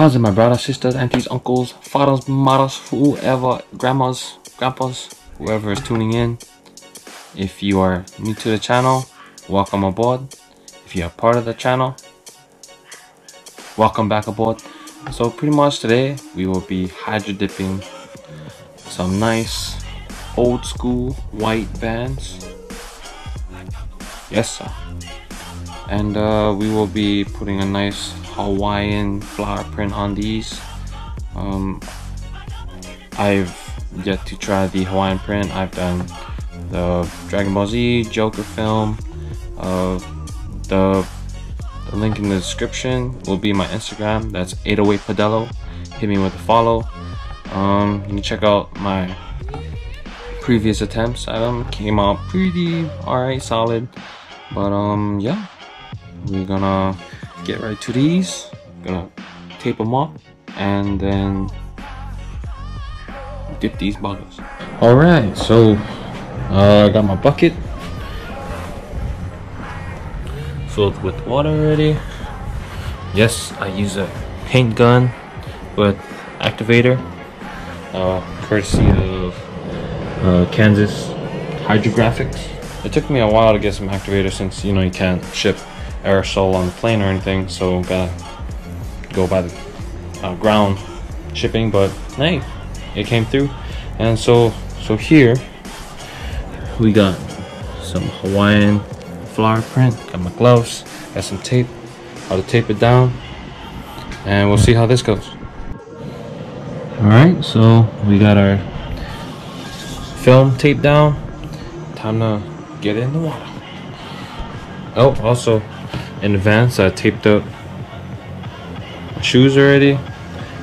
It, my brothers, sisters, aunties, uncles, fathers, mothers, whoever, grandmas, grandpas, whoever is tuning in. If you are new to the channel, welcome aboard. If you are part of the channel, welcome back aboard. So pretty much today, we will be hydro dipping some nice old school white vans. Yes, sir. And uh, we will be putting a nice Hawaiian flower print on these. Um, I've yet to try the Hawaiian print. I've done the Dragon Ball Z Joker film. Uh, the, the link in the description will be my Instagram. That's 808 Padello. Hit me with a follow. Um, you can check out my previous attempts at them. Came out pretty alright, solid. But um, yeah, we're gonna get right to these. Gonna tape them up and then dip these buggers. All right so uh, i got my bucket filled with water already. Yes i use a paint gun with activator uh, courtesy of uh, kansas hydrographics. It took me a while to get some activator since you know you can't ship aerosol on the plane or anything, so gotta go by the uh, ground shipping. But hey, it came through, and so so here we got some Hawaiian flower print. Got my gloves, got some tape, to tape it down, and we'll see how this goes. All right, so we got our film taped down. Time to get in the water. Oh, also in advance. I taped up shoes already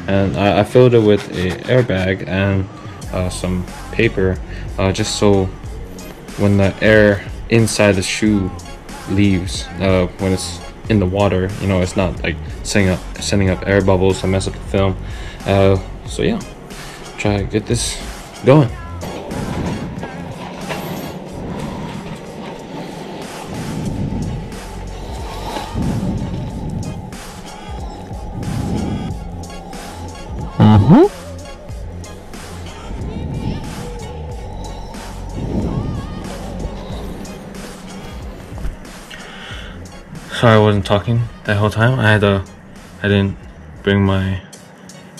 and I, I filled it with a airbag and uh, some paper uh, just so when the air inside the shoe leaves uh, when it's in the water you know it's not like sending up sending up air bubbles to mess up the film. Uh, so yeah. Try to get this going Mm-hmm. Sorry I wasn't talking that whole time. I had a, I didn't bring my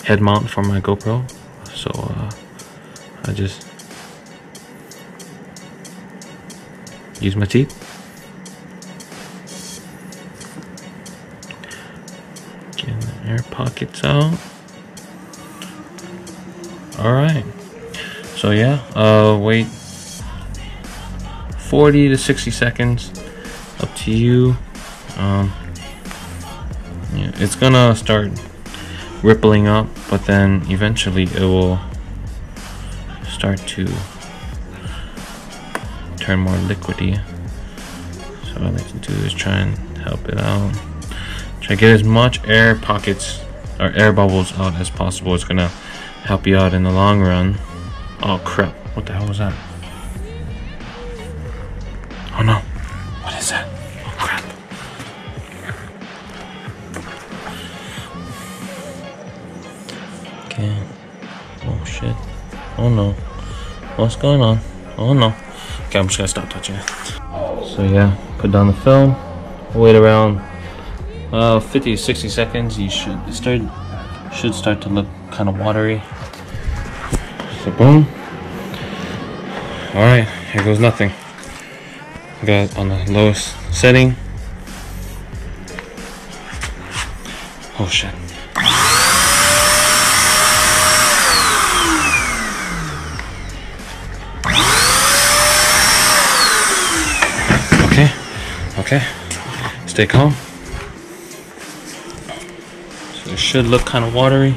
head mount for my GoPro, so uh, I just use my teeth. Get the air pockets out. All right. So yeah, uh, wait 40 to 60 seconds. Up to you. Um, yeah, it's gonna start rippling up, but then eventually it will start to turn more liquidy. So what I to do is try and help it out. Try to get as much air pockets or air bubbles out as possible. It's gonna help you out in the long run. Oh crap, what the hell was that? Oh no, what is that? Oh crap. Okay, oh shit. Oh no, what's going on? Oh no. Okay, I'm just gonna stop touching it. So yeah, put down the film, wait around uh, 50 to 60 seconds. You should start should start to look kind of watery. So boom. Alright, here goes nothing. Got on the lowest setting. Oh shit. Okay, okay. Stay calm. So it should look kind of watery.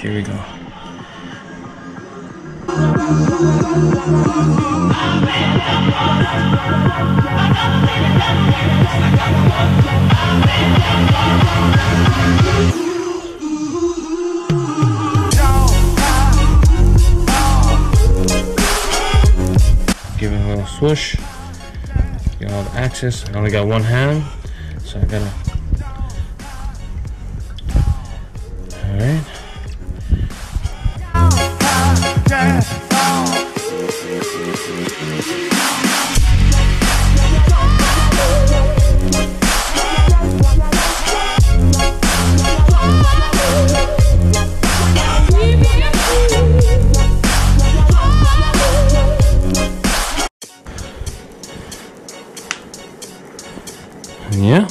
Here we go. Give it a little swoosh. Get all the access. I only got one hand, So I gotta. All Yeah.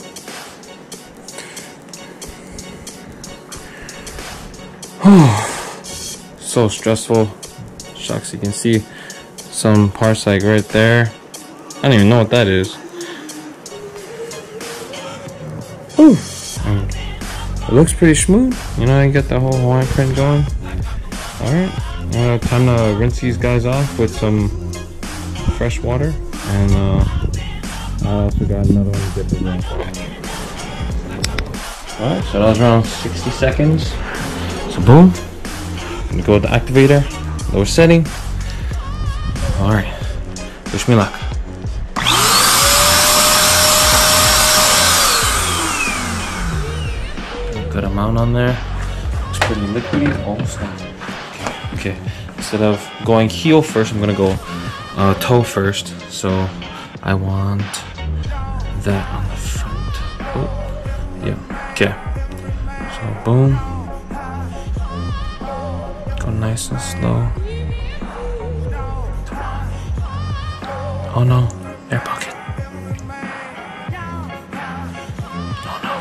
so stressful. Shucks, you can see some parts like right there. I don't even know what that is. Whew. It looks pretty smooth. You know, I get the whole Hawaiian print going. Alright, uh, time to rinse these guys off with some fresh water. And uh, I also got another one to dip in there. Alright, so that was around 60 seconds. So boom. I'm gonna go with the activator, lower setting. Alright, wish me luck. Good amount on there. It's pretty liquidy. Almost. Okay. okay, instead of going heel first, I'm gonna go uh, toe first. So I want that on the front. Oh, yeah. Okay. So boom. Go nice and slow. Oh no, air pocket. Oh no.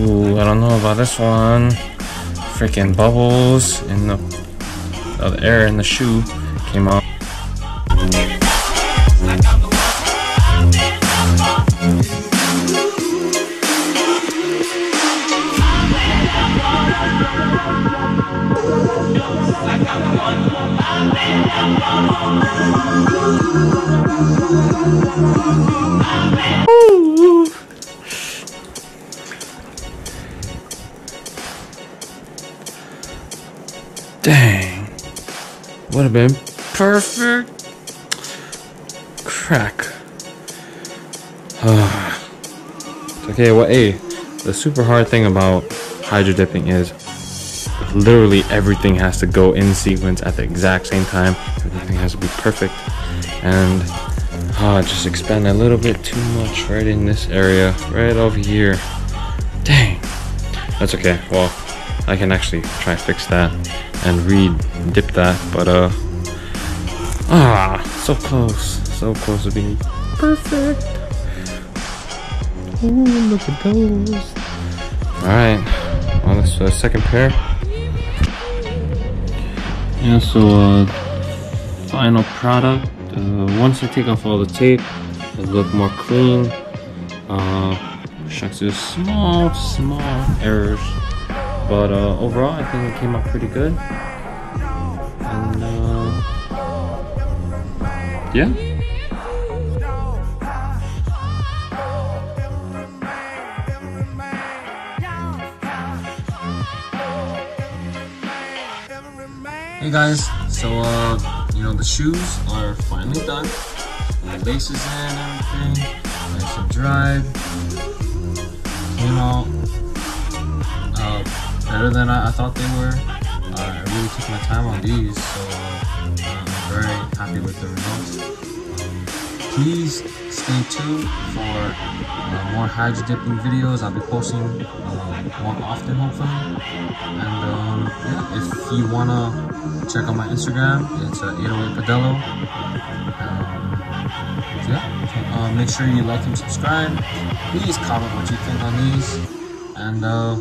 Ooh, I don't know about this one. Freaking bubbles in the, the air in the shoe came out. Have been perfect. Crack. okay, well, hey, the super hard thing about hydro dipping is literally everything has to go in sequence at the exact same time. Everything has to be perfect. And uh, just expand a little bit too much right in this area, right over here. Dang. That's okay. Well, I can actually try fix that and re-dip that, but uh, ah, so close, so close to being perfect. Ooh, look at those. All right, on this uh, second pair. Yeah, so uh, final product. Uh, once I take off all the tape, it look more clean. Uh, shucks, there's small, small errors but uh, overall, I think it came out pretty good. And uh, yeah. Hey guys, so uh, you know the shoes are finally done. The laces in everything, nice and dried. Came out better than I, I thought they were. Uh, I really took my time on these, so uh, I'm very happy with the results. Um, please stay tuned for uh, more hydro dipping videos. I'll be posting uh, more often, hopefully. And um, yeah, if you wanna check out my Instagram, it's uh, 808 Padello. Um, yeah, uh, make sure you like and subscribe. Please comment what you think on these. And uh,